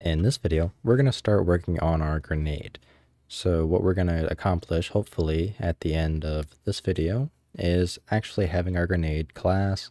In this video, we're going to start working on our grenade. So what we're going to accomplish, hopefully, at the end of this video, is actually having our grenade class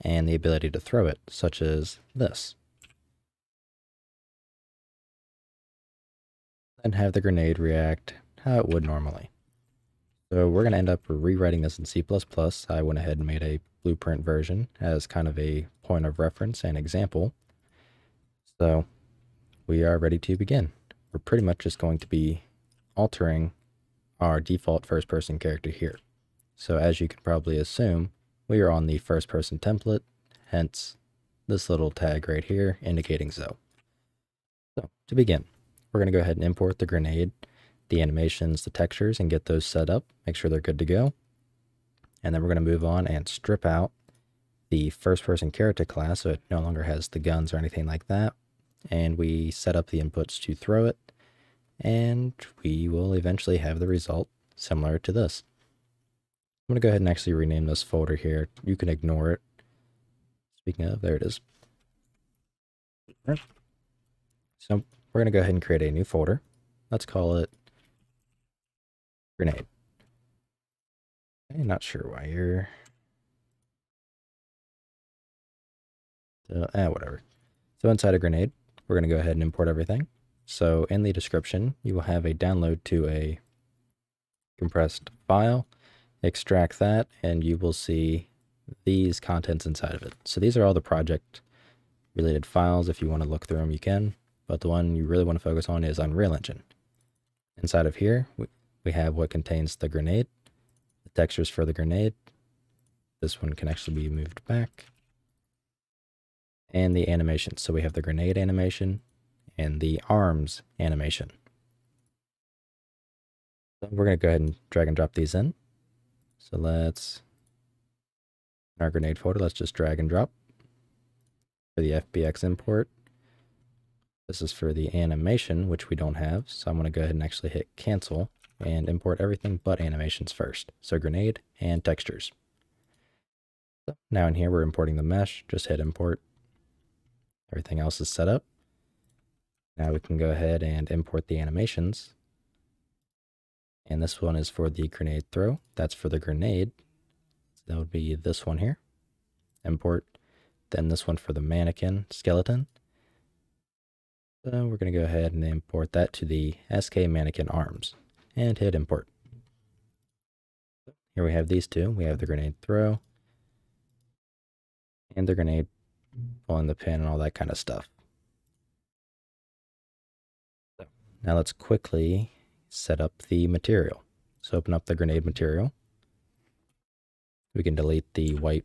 and the ability to throw it, such as this. And have the grenade react how it would normally. So we're going to end up rewriting this in C++. I went ahead and made a blueprint version as kind of a point of reference and example. So we are ready to begin. We're pretty much just going to be altering our default first person character here. So as you can probably assume, we are on the first person template, hence this little tag right here indicating so. So to begin, we're going to go ahead and import the grenade, the animations, the textures, and get those set up. Make sure they're good to go. And then we're going to move on and strip out the first person character class so it no longer has the guns or anything like that and we set up the inputs to throw it, and we will eventually have the result similar to this. I'm going to go ahead and actually rename this folder here. You can ignore it. Speaking of, there it is. So we're going to go ahead and create a new folder. Let's call it grenade. I'm not sure why you're... So, eh, whatever. So inside a grenade, we're going to go ahead and import everything. So in the description, you will have a download to a compressed file, extract that, and you will see these contents inside of it. So these are all the project related files. If you want to look through them, you can, but the one you really want to focus on is Unreal Engine. Inside of here, we have what contains the grenade, the textures for the grenade. This one can actually be moved back and the animation. So we have the grenade animation and the arms animation. So we're going to go ahead and drag and drop these in. So let's, in our grenade folder, let's just drag and drop for the FBX import. This is for the animation, which we don't have. So I'm going to go ahead and actually hit cancel and import everything but animations first. So grenade and textures. So now in here, we're importing the mesh. Just hit import. Everything else is set up. Now we can go ahead and import the animations. And this one is for the grenade throw. That's for the grenade. So that would be this one here. Import. Then this one for the mannequin skeleton. So we're going to go ahead and import that to the SK mannequin arms and hit import. Here we have these two. We have the grenade throw and the grenade pulling the pin and all that kind of stuff. Now let's quickly set up the material. So open up the grenade material. We can delete the white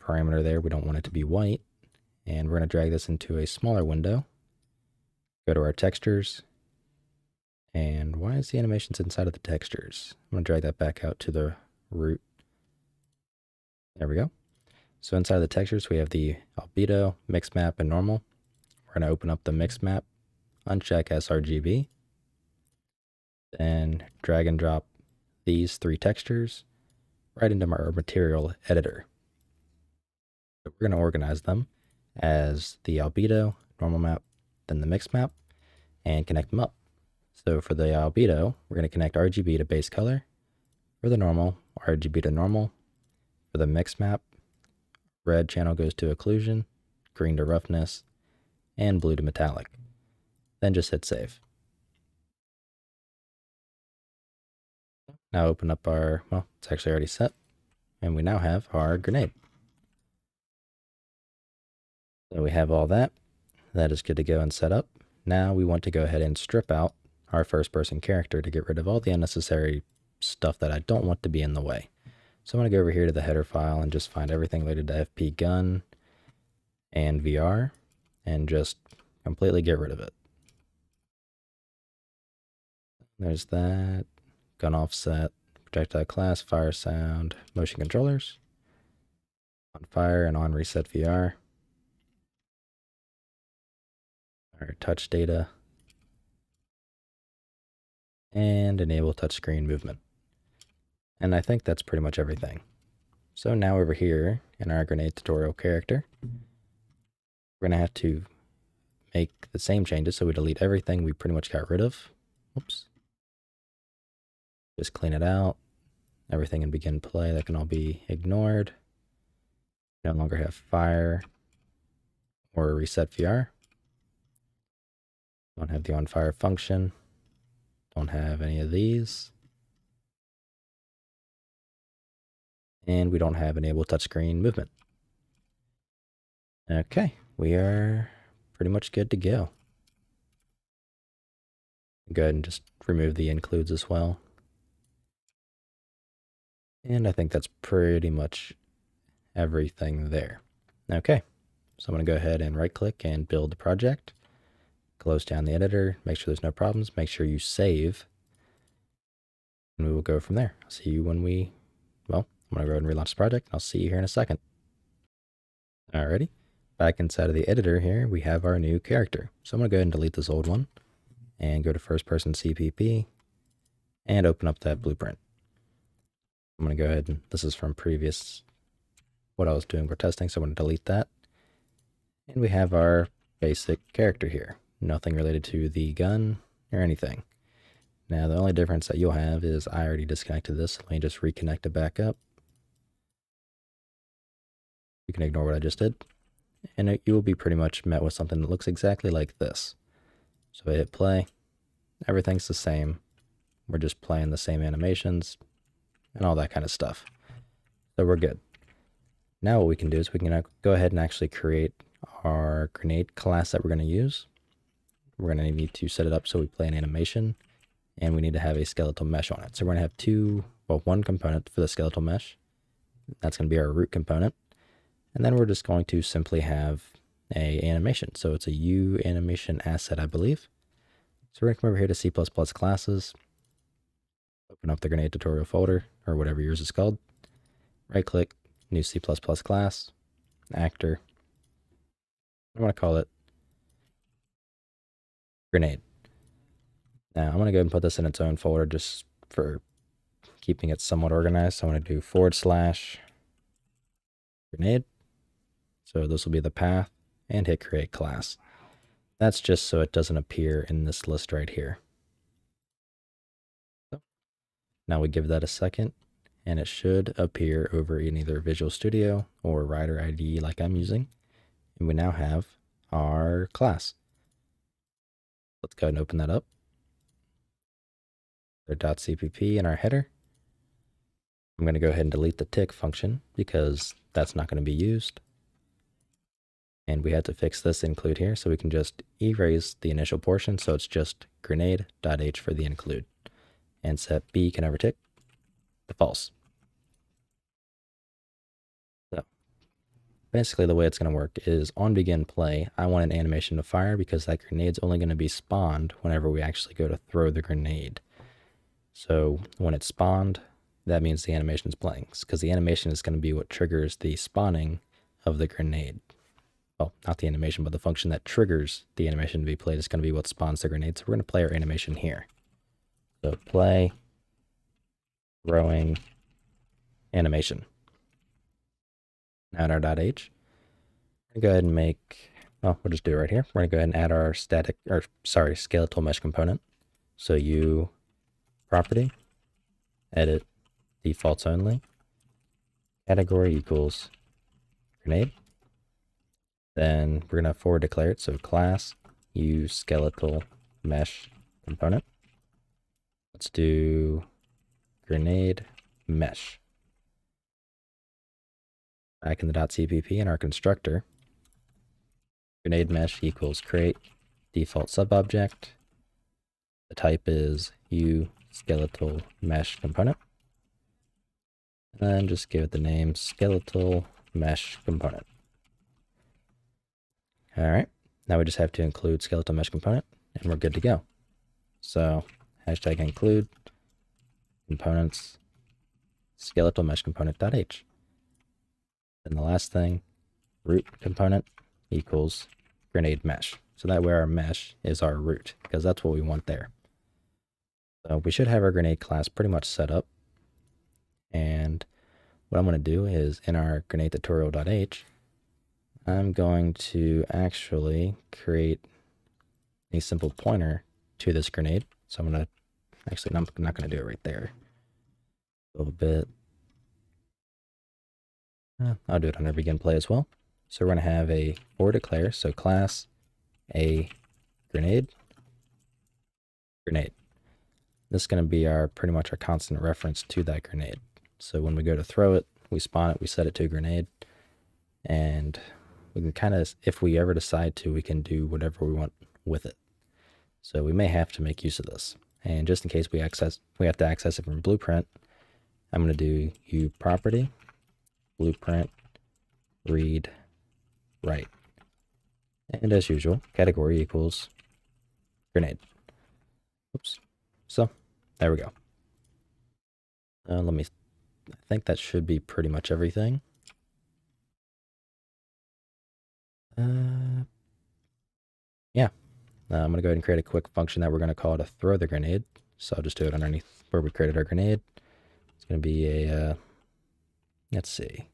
parameter there. We don't want it to be white. And we're going to drag this into a smaller window. Go to our textures. And why is the animations inside of the textures? I'm going to drag that back out to the root. There we go. So inside the textures, we have the albedo, mix map, and normal. We're going to open up the mix map, uncheck sRGB, then drag and drop these three textures right into our material editor. So we're going to organize them as the albedo, normal map, then the mix map, and connect them up. So for the albedo, we're going to connect RGB to base color. For the normal, RGB to normal. For the mix map, Red channel goes to occlusion, green to roughness, and blue to metallic. Then just hit save. Now open up our, well, it's actually already set, and we now have our grenade. So we have all that. That is good to go and set up. Now we want to go ahead and strip out our first person character to get rid of all the unnecessary stuff that I don't want to be in the way. So I'm going to go over here to the header file and just find everything related to FP gun and VR and just completely get rid of it. There's that. Gun offset, projectile class, fire sound, motion controllers. On fire and on reset VR. Our touch data. And enable touchscreen movement. And I think that's pretty much everything. So now over here in our grenade tutorial character, we're going to have to make the same changes. So we delete everything we pretty much got rid of. Oops. Just clean it out. Everything in begin play, that can all be ignored. No longer have fire or reset VR. Don't have the on fire function. Don't have any of these. And we don't have enable touchscreen movement. Okay, we are pretty much good to go. Go ahead and just remove the includes as well. And I think that's pretty much everything there. Okay, so I'm going to go ahead and right click and build the project. Close down the editor, make sure there's no problems, make sure you save. And we will go from there. I'll see you when we, I'm going to go ahead and relaunch the project. And I'll see you here in a second. Alrighty, back inside of the editor here, we have our new character. So I'm going to go ahead and delete this old one and go to first person CPP and open up that blueprint. I'm going to go ahead and this is from previous what I was doing for testing, so I'm going to delete that. And we have our basic character here. Nothing related to the gun or anything. Now, the only difference that you'll have is I already disconnected this. Let me just reconnect it back up. You can ignore what I just did. And it, you will be pretty much met with something that looks exactly like this. So I hit play. Everything's the same. We're just playing the same animations, and all that kind of stuff. So we're good. Now what we can do is we can uh, go ahead and actually create our grenade class that we're going to use. We're going to need to set it up so we play an animation and we need to have a skeletal mesh on it. So we're going to have two, well, one component for the skeletal mesh. That's going to be our root component. And then we're just going to simply have a animation. So it's a U animation asset, I believe. So we're going to come over here to C++ classes, open up the grenade tutorial folder or whatever yours is called. Right click, new C++ class, actor. I want to call it grenade. Now I'm going to go and put this in its own folder just for keeping it somewhat organized. So I'm going to do forward slash grenade. So this will be the path and hit create class. That's just so it doesn't appear in this list right here. So Now we give that a second and it should appear over in either Visual Studio or Rider IDE like I'm using. And we now have our class. Let's go ahead and open that up. Their .cpp in our header. I'm going to go ahead and delete the tick function because that's not going to be used. And we had to fix this include here so we can just erase the initial portion so it's just grenade.h for the include and set b can never tick to false. So basically the way it's going to work is on begin play, I want an animation to fire because that grenade's only going to be spawned whenever we actually go to throw the grenade. So when it's spawned, that means the animation is playing because the animation is going to be what triggers the spawning of the grenade. Well, not the animation, but the function that triggers the animation to be played is going to be what spawns the grenade. So we're going to play our animation here. So play throwing animation. Add our .h. Go ahead and make, oh, we'll just do it right here. We're going to go ahead and add our static, or sorry, skeletal mesh component. So u property, edit, defaults only, category equals grenade. Then we're going to forward declare it. So class use skeletal mesh component. Let's do grenade mesh. Back in the .cpp in our constructor, grenade mesh equals create default subobject. The type is u skeletal mesh component. And then just give it the name skeletal mesh component. All right, now we just have to include skeletal mesh component and we're good to go. So hashtag include components skeletal mesh component.h. Then the last thing, root component equals grenade mesh. So that way our mesh is our root because that's what we want there. So we should have our grenade class pretty much set up. And what I'm going to do is in our grenade tutorial.h, I'm going to actually create a simple pointer to this grenade. So I'm gonna actually I'm not gonna do it right there. A little bit. I'll do it under begin play as well. So we're gonna have a for declare, so class a grenade, grenade. This is gonna be our pretty much our constant reference to that grenade. So when we go to throw it, we spawn it, we set it to a grenade, and we can kind of, if we ever decide to, we can do whatever we want with it. So we may have to make use of this. And just in case we access, we have to access it from Blueprint, I'm going to do u property, Blueprint, read, write. And as usual, category equals grenade. Oops. So, there we go. Uh, let me, I think that should be pretty much everything. Uh, yeah, uh, I'm going to go ahead and create a quick function that we're going to call to throw the grenade. So I'll just do it underneath where we created our grenade. It's going to be a, uh, let's see,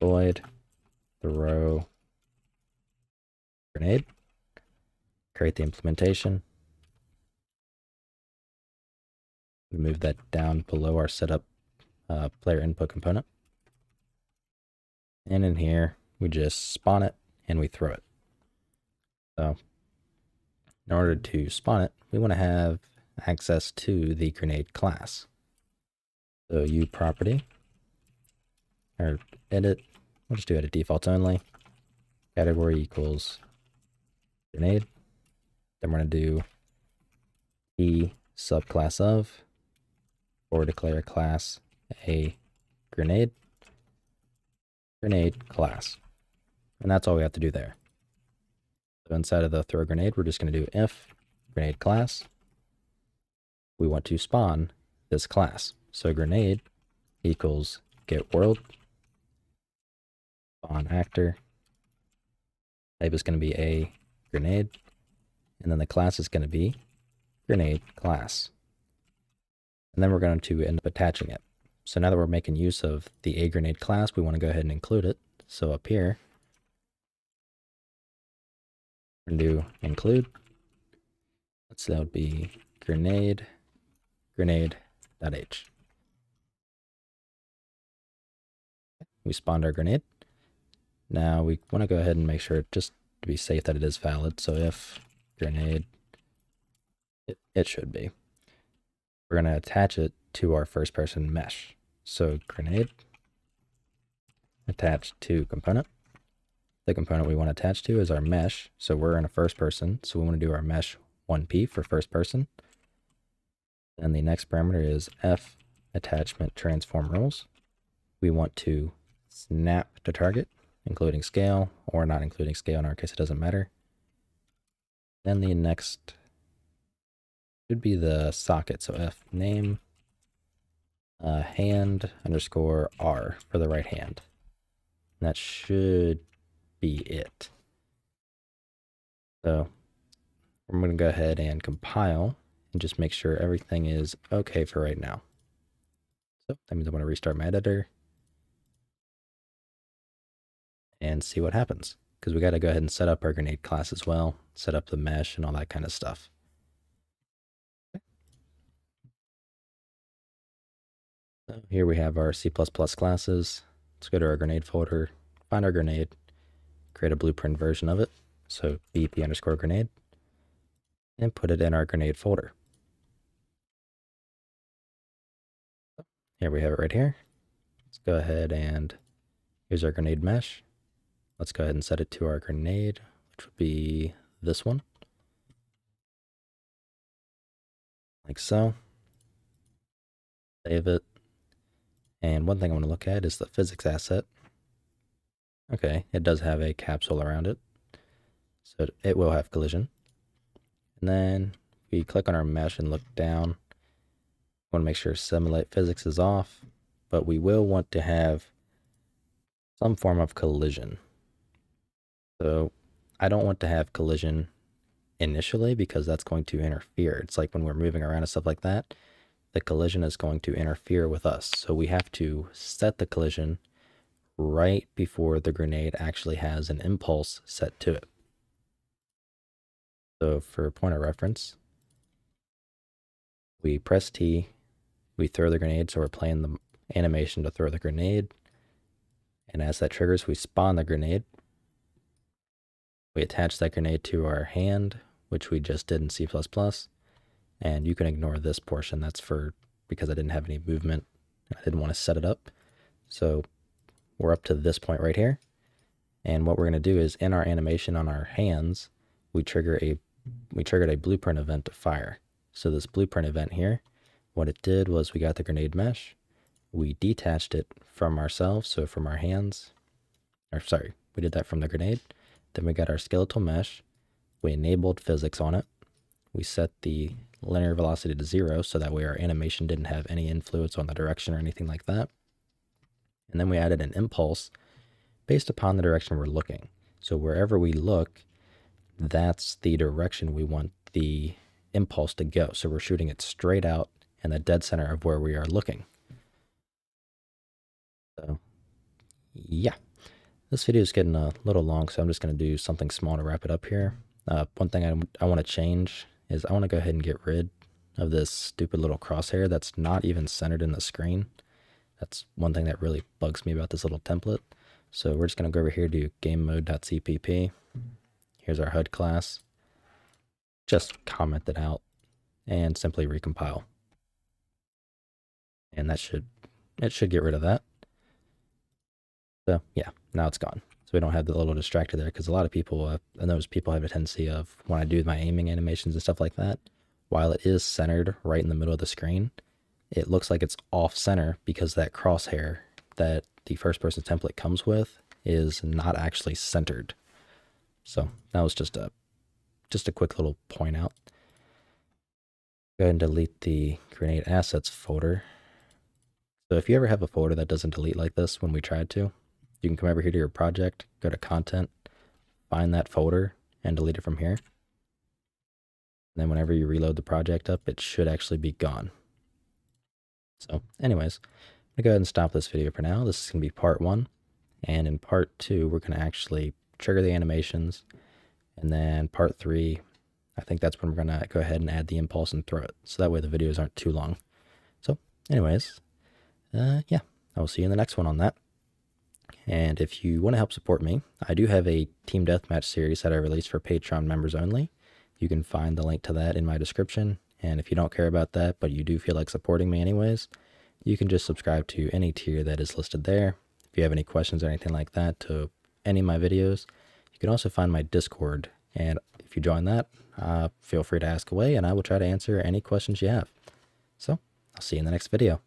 void throw grenade. Create the implementation. Move that down below our setup uh, player input component. And in here, we just spawn it and we throw it. So in order to spawn it, we want to have access to the grenade class. So u property or edit, we'll just do edit defaults only. Category equals grenade. Then we're going to do e subclass of or declare class a grenade grenade class. And that's all we have to do there. So inside of the throw grenade, we're just going to do if grenade class. We want to spawn this class. So grenade equals get world spawn actor. Type is going to be a grenade. And then the class is going to be grenade class. And then we're going to end up attaching it. So now that we're making use of the a grenade class, we want to go ahead and include it. So up here, do include. So that would be grenade, grenade.h. We spawned our grenade. Now we want to go ahead and make sure, just to be safe, that it is valid. So if grenade, it, it should be. We're going to attach it to our first person mesh. So grenade, attached to component the component we want to attach to is our mesh. So we're in a first person, so we want to do our mesh 1p for first person. And the next parameter is f attachment transform rules. We want to snap to target, including scale, or not including scale. In our case, it doesn't matter. Then the next should be the socket. So f name uh, hand underscore r for the right hand. And that should be it. So I'm going to go ahead and compile and just make sure everything is okay for right now. So that means I'm going to restart my editor and see what happens. Because we got to go ahead and set up our grenade class as well, set up the mesh and all that kind of stuff. So here we have our C++ classes. Let's go to our grenade folder, find our grenade, create a blueprint version of it. So BP underscore grenade and put it in our grenade folder. Here we have it right here. Let's go ahead and use our grenade mesh. Let's go ahead and set it to our grenade, which would be this one. Like so. Save it. And one thing I want to look at is the physics asset. Okay, it does have a capsule around it. So it will have collision. And then we click on our mesh and look down. We want to make sure simulate physics is off, but we will want to have some form of collision. So I don't want to have collision initially because that's going to interfere. It's like when we're moving around and stuff like that, the collision is going to interfere with us. So we have to set the collision right before the grenade actually has an impulse set to it. So for point of reference, we press T, we throw the grenade, so we're playing the animation to throw the grenade. And as that triggers, we spawn the grenade. We attach that grenade to our hand, which we just did in C++. And you can ignore this portion. That's for because I didn't have any movement. I didn't want to set it up. So we're up to this point right here. And what we're going to do is in our animation on our hands, we trigger a we triggered a blueprint event to fire. So this blueprint event here, what it did was we got the grenade mesh, we detached it from ourselves, so from our hands, or sorry, we did that from the grenade. Then we got our skeletal mesh, we enabled physics on it, we set the linear velocity to zero so that way our animation didn't have any influence on the direction or anything like that. And then we added an impulse based upon the direction we're looking. So wherever we look, that's the direction we want the impulse to go. So we're shooting it straight out in the dead center of where we are looking. So yeah, this video is getting a little long, so I'm just going to do something small to wrap it up here. Uh, one thing I, I want to change is I want to go ahead and get rid of this stupid little crosshair that's not even centered in the screen. That's one thing that really bugs me about this little template. So we're just going to go over here to game mode.cpp. Here's our HUD class. Just comment it out and simply recompile. And that should, it should get rid of that. So yeah, now it's gone. So we don't have the little distractor there because a lot of people, uh, I know people have a tendency of when I do my aiming animations and stuff like that, while it is centered right in the middle of the screen, it looks like it's off center because that crosshair that the first person template comes with is not actually centered. So that was just a just a quick little point out. Go ahead and delete the grenade assets folder. So if you ever have a folder that doesn't delete like this when we tried to, you can come over here to your project, go to content, find that folder and delete it from here. And then whenever you reload the project up, it should actually be gone. So anyways, I'm gonna go ahead and stop this video for now. This is gonna be part one. And in part two, we're gonna actually trigger the animations. And then part three, I think that's when we're to go ahead and add the impulse and throw it. So that way the videos aren't too long. So anyways, uh, yeah, I will see you in the next one on that. And if you want to help support me, I do have a Team Deathmatch series that I release for Patreon members only. You can find the link to that in my description. And if you don't care about that, but you do feel like supporting me anyways, you can just subscribe to any tier that is listed there. If you have any questions or anything like that to any of my videos, you can also find my Discord, and if you join that, uh, feel free to ask away, and I will try to answer any questions you have. So, I'll see you in the next video.